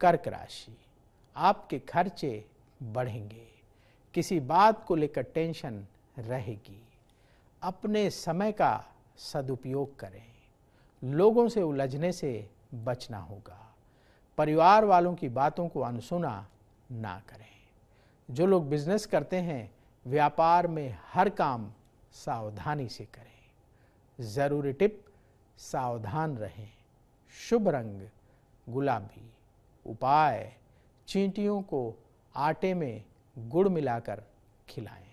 कर्क राशि, आपके खर्चे बढ़ेंगे। किसी बात को लेकर टेंशन रहेगी। अपने समय का सदुपयोग करें। लोगों से उलझने से बचना होगा। परिवार वालों की बातों को अनसुना ना करें। जो लोग बिज़नेस करते हैं, व्यापार में हर काम सावधानी से करें। ज़रूरी टिप, सावधान रहें। शुभ रंग, गुलाबी। उपाय चींटियों को आटे में गुड़ मिलाकर खिलाएँ।